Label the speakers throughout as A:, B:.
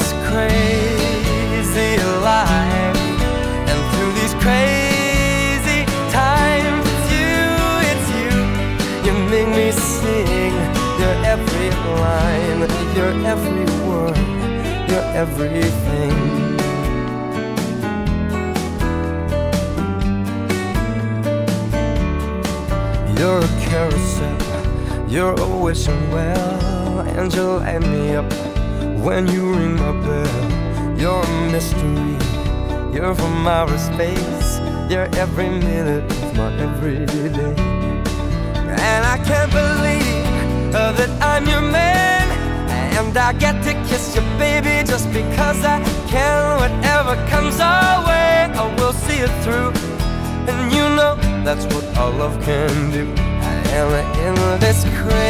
A: This crazy life, and through these crazy times, you, it's you. You make me sing. Your every line, your every word, your everything. You're a carousel, you're a wishing well, and you light me up when you ring my bell. You're a mystery, you're from outer space, you're every minute of my everyday. And I can't believe uh, that I'm your man, and I get to kiss you, baby, just because I can. Whatever comes our way, I will see it through. And you know that's what our love can do. And in this crazy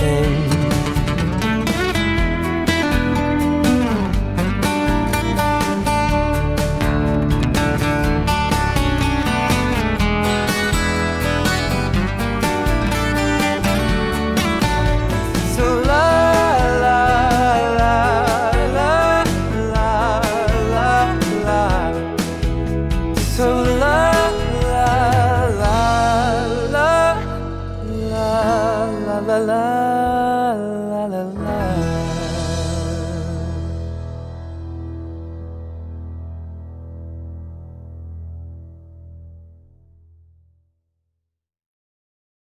A: So la la la la la la la.